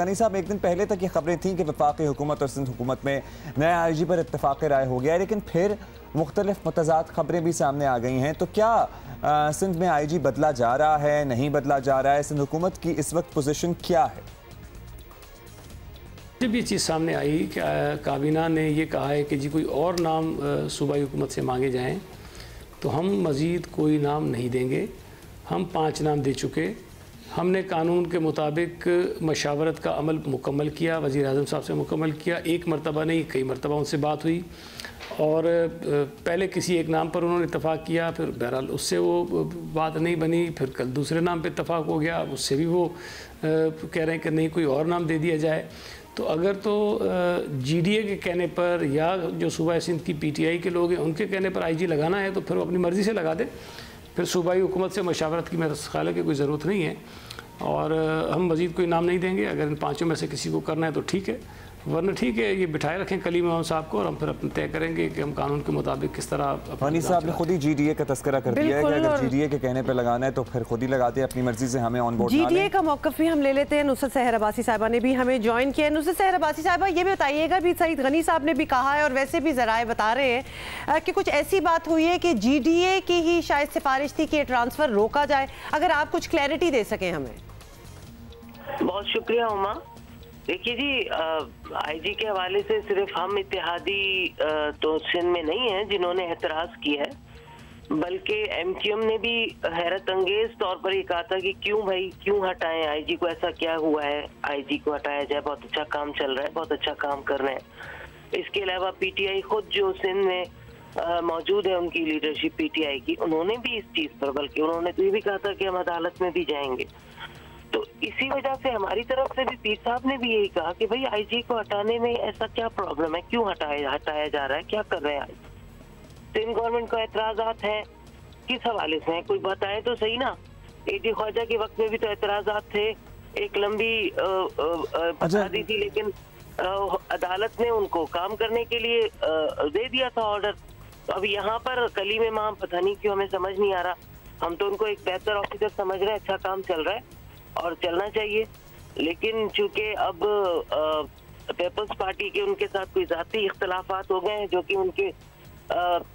غنی صاحب، ایک دن پہلے تک یہ خبریں تھیں کہ وفاقی حکومت اور سندھ حکومت میں نئے آئی جی پر اتفاق رائے ہو گیا ہے، لیکن پھر مختلف متضاد خبریں بھی سامنے آ گئی ہیں۔ تو کیا سندھ میں آئی جی بدلا جا رہا ہے، نہیں بدلا جا رہا ہے؟ سندھ حکومت کی اس وقت پوزیشن کیا ہے؟ جب یہ چیز سامنے آئی کہ کابینہ نے یہ کہا ہے کہ جی کوئی اور نام صوبائی حکومت سے مانگے جائیں تو ہم مزید کوئی نام نہیں دیں گے۔ ہم پانچ نام دے چکے۔ ہم نے قانون کے مطابق مشاورت کا عمل مکمل کیا، وزیر اعظم صاحب سے مکمل کیا، ایک مرتبہ نہیں، کئی مرتبہ ان سے بات ہوئی اور پہلے کسی ایک نام پر انہوں نے اتفاق کیا، پھر بہرحال اس سے وہ بات نہیں بنی، پھر کل دوسرے نام پہ اتفاق ہو گیا، اس سے بھی وہ کہہ رہے ہیں کہ نہیں، کوئی اور نام دے دیا جائے۔ تو اگر تو جی ڈی اے کے کہنے پر یا جو صوبہ سندھ کی پی ٹی آئی کے لوگ ہیں، ان کے کہنے پر آئی جی لگانا ہے تو پھر وہ اپنی مرضی سے لگا دے۔ پھر صوبائی حکومت سے مشاورت کی میرا خیال ہے کہ کوئی ضرورت نہیں ہے اور ہم مزید کوئی نام نہیں دیں گے۔ اگر ان پانچوں میں سے کسی کو کرنا ہے تو ٹھیک ہے۔ ورنہ ٹھیک ہے یہ بٹھائے رکھیں کلیم امام صاحب کو اور ہم پھر اپنے طے کریں گے کہ ہم قانون کے مطابق کس طرح فانی صاحب نے خود ہی جی ڈی اے کا تذکرہ کر دیا ہے کہ اگر جی ڈی اے کے کہنے پہ لگانا ہے تو پھر خود ہی لگاتے ہیں اپنی مرضی سے ہمیں on board G D A کا موقف بھی ہم لے لیتے ہیں نصرت سہر عباسی صاحبہ نے بھی ہمیں جوائن کیا ہے۔ نصرت سہر عباسی صاحبہ یہ بھی بتائیے گا بھی سعید غنی صاحب نے بھی کہا ہے اور ویسے بھی ذرائع بتا رہے ہیں کہ کچھ ایسی بات ہوئی ہے کہ جی ڈی اے کی ہی شاید سفارش تھی کہ ٹرانسفر روکا جائے۔ اگر آپ کچھ کلیرٹی دے سکیں ہمیں۔ بہت شکریہ ہما دیکھیے جی آئی جی کے حوالے سے صرف ہم اتحادی تو سندھ میں نہیں ہیں جنہوں نے اعتراض کیا ہے، بلکہ ایم کیو ایم نے بھی حیرت انگیز طور پر یہ کہا تھا کہ کیوں بھائی، کیوں ہٹائیں؟ آئی جی کو ایسا کیا ہوا ہے؟ آئی جی کو ہٹایا جائے، بہت اچھا کام چل رہا ہے، بہت اچھا کام کر رہے ہیں۔ اس کے علاوہ پی ٹی آئی خود جو سندھ میں موجود ہے، ان کی لیڈرشپ پی ٹی آئی کی، انہوں نے بھی اس چیز پر، بلکہ انہوں نے تو یہ بھی کہا تھا کہ ہم عدالت میں بھی جائیں گے۔ تو اسی وجہ سے ہماری طرف سے بھی پیر صاحب نے بھی یہی کہا کہ بھائی آئی جی کو ہٹانے میں ایسا کیا پرابلم ہے؟ کیوں ہٹایا ہٹایا جا رہا ہے؟ کیا کر رہے ہیں سندھ گورنمنٹ کو اعتراضات ہیں۔ کس حوالے سے ہیں؟ کوئی بتائے تو صحیح نا۔ اے جی خواجہ کے وقت میں بھی تو اعتراضات تھے۔ ایک لمبی بتا دی تھی لیکن عدالت نے ان کو کام کرنے کے لیے دے دیا تھا آرڈر تو اب یہاں پر کلیم امام پتہ نہیں کیوں ہمیں سمجھ نہیں آ رہا۔ ہم تو ان کو ایک بہتر آفیسر سمجھ رہے ہیں اچھا کام چل رہا ہے۔ اور چلنا چاہیے۔ لیکن چونکہ اب پیپلز پارٹی کے ان کے ساتھ کوئی ذاتی اختلافات ہو گئے ہیں جو کہ ان کے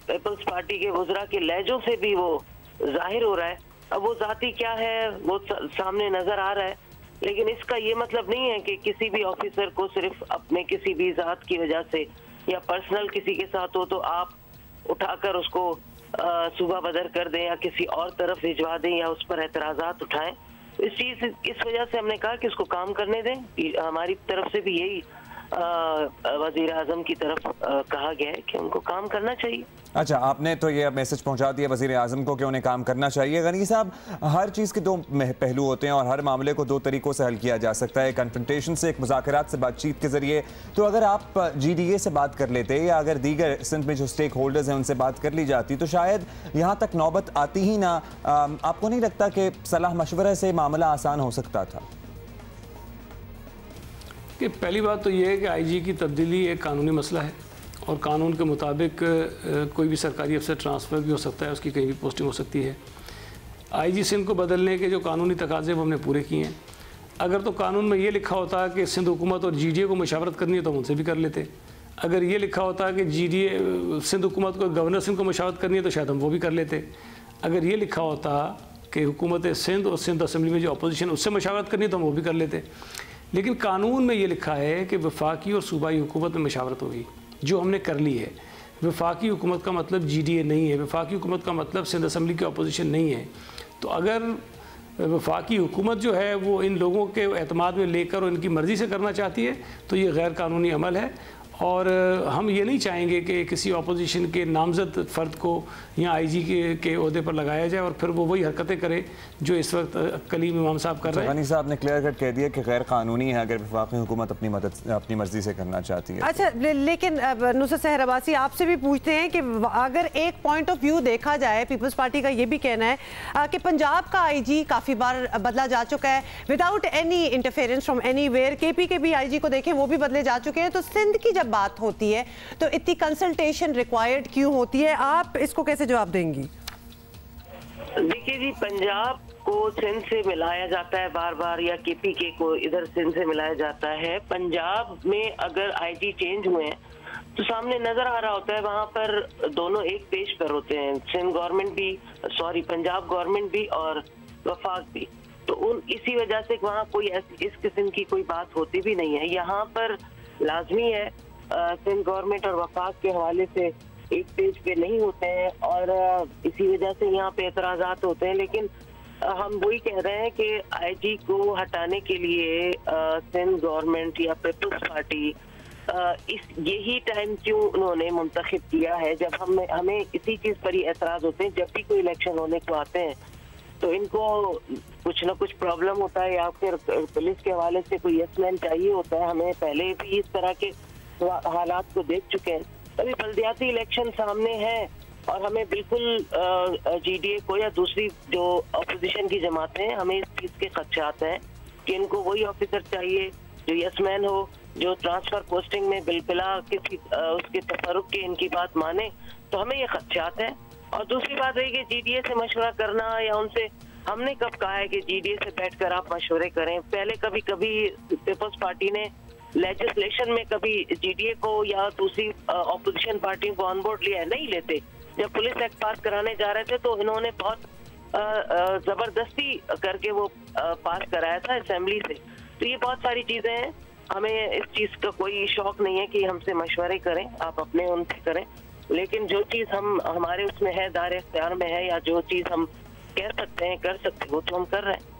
پیپلز پارٹی کے وزراء کے لہجوں سے بھی وہ ظاہر ہو رہا ہے۔ اب وہ ذاتی کیا ہے، وہ سامنے نظر آ رہا ہے۔ لیکن اس کا یہ مطلب نہیں ہے کہ کسی بھی آفیسر کو صرف اپنے کسی بھی ذات کی وجہ سے یا پرسنل کسی کے ساتھ ہو تو آپ اٹھا کر اس کو صوبہ بدر کر دیں یا کسی اور طرف بھجوا دیں یا اس پر اعتراضات اٹھائیں۔ اس چیز اس وجہ سے ہم نے کہا کہ اس کو کام کرنے دیں۔ ہماری طرف سے بھی یہی وزیر اعظم کی طرف کہا گیا ہے کہ ان کو کام کرنا چاہیے۔ اچھا آپ نے تو یہ میسج پہنچا دیا وزیر اعظم کو کہ انہیں کام کرنا چاہیے۔ غنی صاحب، ہر چیز کے دو پہلو ہوتے ہیں اور ہر معاملے کو دو طریقوں سے حل کیا جا سکتا ہے کنفرنٹیشن سے، ایک مذاکرات سے، بات چیت کے ذریعے۔ تو اگر آپ جی ڈی اے سے بات کر لیتے یا اگر دیگر سندھ میں جو سٹیک ہولڈرز ہیں ان سے بات کر لی جاتی، تو شاید یہاں تک نوبت آتی ہی نہ۔ آپ کو نہیں لگتا کہ صلاح مشورہ سے معاملہ آسان ہو سکتا تھا؟ کہ پہلی بات تو یہ ہے کہ آئی جی کی تبدیلی ایک قانونی مسئلہ ہے اور قانون کے مطابق کوئی بھی سرکاری افسر ٹرانسفر بھی ہو سکتا ہے، اس کی کہیں بھی پوسٹنگ ہو سکتی ہے۔ آئی جی سندھ کو بدلنے کے جو قانونی تقاضے وہ ہم نے پورے کیے ہیں۔ اگر تو قانون میں یہ لکھا ہوتا کہ سندھ حکومت اور جی ڈی اے کو مشاورت کرنی ہے تو ہم ان سے بھی کر لیتے۔ اگر یہ لکھا ہوتا کہ جی ڈی اے، سندھ حکومت کو گورنر سندھ کو مشاورت کرنی ہے تو شاید ہم وہ بھی کر لیتے۔ اگر یہ لکھا ہوتا کہ حکومت سندھ اور سندھ اسمبلی میں جو اپوزیشن اس سے مشاورت کرنی ہے تو ہم وہ بھی کر لیتے۔ لیکن قانون میں یہ لکھا ہے کہ وفاقی اور صوبائی حکومت میں مشاورت ہوگی۔ جو ہم نے کر لی ہے۔ وفاقی حکومت کا مطلب جی ڈی اے نہیں ہے۔ وفاقی حکومت کا مطلب سندھ اسمبلی کی اپوزیشن نہیں ہے۔ تو اگر وفاقی حکومت جو ہے وہ ان لوگوں کے اعتماد میں لے کر اور ان کی مرضی سے کرنا چاہتی ہے تو یہ غیر قانونی عمل ہے۔ اور ہم یہ نہیں چاہیں گے کہ کسی اپوزیشن کے نامزد فرد کو یا آئی جی کے عہدے پر لگایا جائے اور پھر وہ وہی حرکتیں کرے جو اس وقت کلیم امام صاحب کر رہے ہیں۔ غنی صاحب نے کلیئر کٹ کہہ دیا کہ غیر قانونی ہے اگر وفاقی حکومت اپنی مدد اپنی مرضی سے کرنا چاہتی ہے۔ اچھا لیکن نصرت سہر عباسی آپ سے بھی پوچھتے ہیں کہ اگر ایک پوائنٹ آف ویو دیکھا جائے پیپلز پارٹی کا یہ بھی کہنا ہے کہ پنجاب کا آئی جی کافی بار بدلا جا چکا ہے۔ Without any interference from anywhere K P K کے بھی آئی جی کو دیکھیں وہ بھی بدلے جا چکے ہیں۔ تو سندھ کی جب جب بات ہوتی ہے تو اتنی کنسلٹیشن ریکوائرڈ کیوں ہوتی ہے؟ آپ اس کو کیسے جواب دیں گی؟ دیکھیے جی پنجاب کو سندھ سے ملایا جاتا ہے بار بار، یا کے پی کے کو ادھر سندھ سے ملایا جاتا ہے۔ پنجاب میں اگر آئی جی چینج ہوئے ہیں، تو سامنے نظر آ رہا ہوتا ہے، وہاں پر دونوں ایک پیش پر ہوتے ہیں۔ سندھ گورنمنٹ بھی سوری پنجاب گورنمنٹ بھی اور وفاق بھی۔ تو ان، اسی وجہ سے وہاں کوئی اس قسم کی کوئی بات ہوتی بھی نہیں ہے۔ یہاں پر لازمی ہے سندھ گورنمنٹ اور وفاق کے حوالے سے ایک پیج پہ نہیں ہوتے ہیں اور اسی وجہ سے یہاں پہ اعتراضات ہوتے ہیں، لیکن ہم وہی کہہ رہے ہیں کہ آئی جی کو ہٹانے کے لیے سندھ گورنمنٹ یا پیپلز پارٹی اس، یہی ٹائم کیوں انہوں نے منتخب کیا ہے؟ جب ہمیں اسی چیز پر ہی اعتراض ہوتے ہیں، جب بھی کوئی الیکشن ہونے کو آتے ہیں، تو ان کو کچھ نہ کچھ پرابلم ہوتا ہے یا پھر پولیس کے حوالے سے کوئی یس مین چاہیے ہوتا ہے، ہمیں پہلے بھی اس طرح کے حالات کو دیکھ چکے ہیں۔ ابھی بلدیاتی الیکشن سامنے ہیں اور ہمیں بالکل جی ڈی اے کو یا دوسری جو اپوزیشن کی جماعتیں ہیں، ہمیں اس چیز کے خدشات ہیں کہ ان کو وہی آفیسر چاہیے جو یس مین ہو، جو ٹرانسفر پوسٹنگ میں بل کسی اس کے تفرق کے ان کی بات مانے، تو ہمیں یہ خدشات ہیں۔ اور دوسری بات رہی کہ جی ڈی اے سے مشورہ کرنا یا ان سے، ہم نے کب کہا ہے کہ جی ڈی اے سے بیٹھ کر آپ مشورے کریں؟ پہلے کبھی کبھی پیپلز پارٹی نے لیجسلیشن میں کبھی جی ڈی اے کو یا دوسری اپوزیشن پارٹیوں کو آن بورڈ لیا ہے، نہیں لیتے۔ جب پولیس ایکٹ پاس کرانے جا رہے تھے تو انہوں نے بہت زبردستی کر کے وہ پاس کرایا تھا اسمبلی سے۔ تو یہ بہت ساری چیزیں ہیں۔ ہمیں اس چیز کا کوئی شوق نہیں ہے کہ ہم سے مشورے کریں، آپ اپنے ان سے کریں۔ لیکن جو چیز ہم، ہمارے اس میں ہے، دار اختیار میں ہے، یا جو چیز ہم کہہ سکتے ہیں، کر سکتے وہ تو ہم کر رہے ہیں۔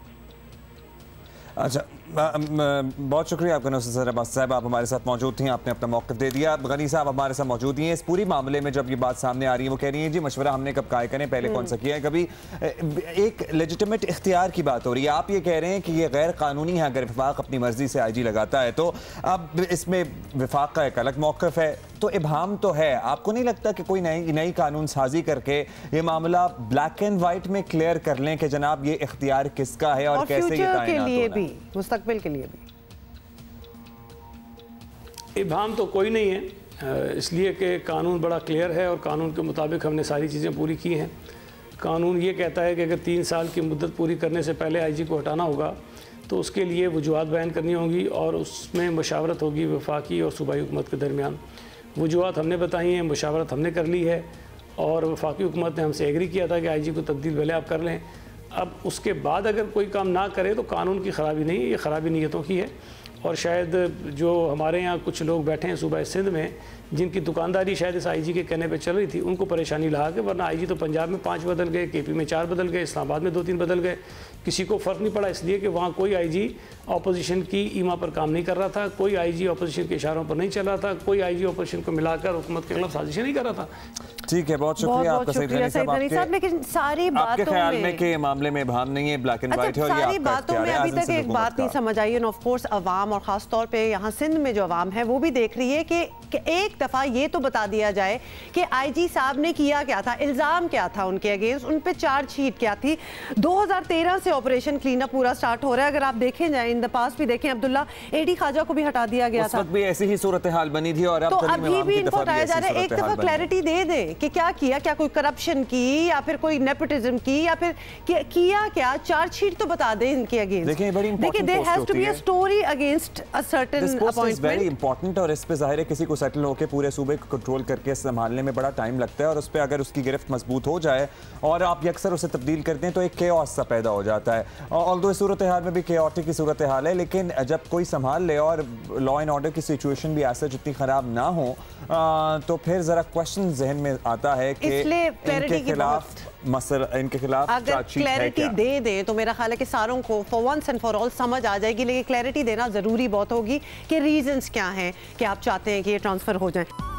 اچھا۔ بہت شکریہ آپ کا نوسر عباس صاحب آپ ہمارے ساتھ موجود تھیں آپ نے اپنا موقف دے دیا۔ غنی صاحب ہمارے ساتھ موجود ہیں۔ اس پوری معاملے میں جب یہ بات سامنے آ رہی ہے وہ کہہ رہی ہیں جی مشورہ ہم نے کب کائے کریں؟ پہلے کون سا کیا ہے؟ کبھی ایک لیجیٹمیٹ اختیار کی بات ہو رہی ہے۔ آپ یہ کہہ رہے ہیں کہ یہ غیر قانونی ہے اگر وفاق اپنی مرضی سے آئی جی لگاتا ہے تو۔ اب اس میں وفاق کا ایک الگ موقف ہے۔ تو ابہام تو ہے۔ آپ کو نہیں لگتا کہ کوئی نئی نئی قانون سازی کر کے یہ معاملہ بلیک اینڈ وائٹ میں کلیئر کر لیں کہ جناب یہ اختیار کس کا ہے اور, اور کیسے یہ تعینات مستقبل کے لیے بھی۔ ابہام تو کوئی نہیں ہے اس لیے کہ قانون بڑا کلیئر ہے اور قانون کے مطابق ہم نے ساری چیزیں پوری کی ہیں۔ قانون یہ کہتا ہے کہ اگر تین سال کی مدت پوری کرنے سے پہلے آئی جی کو ہٹانا ہوگا تو اس کے لیے وجوہات بیان کرنی ہوں گی اور اس میں مشاورت ہوگی وفاقی اور صوبائی حکومت کے درمیان۔ وجوہات ہم نے بتائی ہیں، مشاورت ہم نے کر لی ہے اور وفاقی حکومت نے ہم سے ایگری کیا تھا کہ آئی جی کو تبدیل پہلے آپ کر لیں۔ اب اس کے بعد اگر کوئی کام نہ کرے تو قانون کی خرابی نہیں، یہ خرابی نیتوں کی ہے۔ اور شاید جو ہمارے یہاں کچھ لوگ بیٹھے ہیں صوبہ سندھ میں، جن کی دکانداری شاید اس آئی جی کے کہنے پہ چل رہی تھی، ان کو پریشانی لہا کے، ورنہ آئی جی تو پنجاب میں پانچ بدل گئے، کے پی میں چار بدل گئے، اسلام آباد میں دو تین بدل گئے۔ کسی کو فرق نہیں پڑا اس لیے کہ وہاں کوئی آئی جی اپوزیشن کی ایما پر کام نہیں کر رہا تھا کوئی آئی جی اپوزیشن کے اشاروں پر نہیں چلا تھا کوئی آئی جی اپوزیشن کو ملا کر حکومت کے خلاف سازشیں نہیں کر رہا تھا۔ ٹھیک ہے بہت شکریہ آپ کا سعید غنی صاحب آپ کے خیال میں کہ معاملے میں ابہام نہیں ہے بلیک اینڈ وائٹ ہے اور یہ آپ کا اختیار ہے ابھی تک ایک بات نہیں سمجھ آئی ہے آف کورس عوام اور خاص طور پر یہاں سندھ میں جو عوام ہے وہ بھی دیکھ رہی ہے کہ ایک دفعہ یہ تو بتا دیا جائے کہ آئی جی صاحب نے کیا کیا تھا الزام کیا تھا ان کے اگینسٹ ان پر چارج شیٹ کیا تھی۔ دوہزار تیرہ سے آپریشن کلین اپ پورا سٹارٹ ہو رہا ہے۔ اگر آپ دیکھیں جائیں ان دا پاس بھی دیکھیں عبداللہ ایڈی خاجہ کو بھی ہٹا دیا گیا تھا۔ اس وقت بھی ایسی ہی صورتحال بنی تھی اور اب ابھی بھی ان کو ہٹایا جا رہا ہے۔ ایک دفعہ کلیرٹی دے دیں کہ کیا کیا کیا کوئی کرپشن کی یا پھر کوئی نیپوٹزم کی یا پھر کیا کیا چار شیٹ تو بتا دیں ان کے اگینسٹ دیکھیں بڑی امپورٹنٹ پوسٹ ہوتی ہے۔ Story against a certain appointment this post is very important اور اس پہ ظاہر ہے کسی کو سیٹل ہو کے پورے صوبے کو کنٹرول کر کے سنبھالنے میں بڑا ٹائم لگتا ہے اور اس پہ اگر اس کی گرفت مضبوط ہو جائے اور آپ یکسر اسے تبدیل کر دیں تو ایک کیوس سا پیدا ہو جاتا ہے۔ صورتحال میں بھی کیوٹک کی صورتحال صورتحال ہے لیکن جب کوئی سنبھال لے اور لا اینڈ آرڈر کی سچویشن بھی ایسا جتنی خراب نہ ہو تو پھر ذرا کوشچن ذہن میں آتا ہے کہ ان کے خلاف مسئلہ اگر کلیئرٹی دے دیں تو میرا خیال ہے کہ ساروں کو for once and for all سمجھ آ جائے گی لیکن کلیئرٹی دینا ضروری بہت ہوگی کہ ریزنز کیا ہیں کہ آپ چاہتے ہیں کہ یہ ٹرانسفر ہو جائیں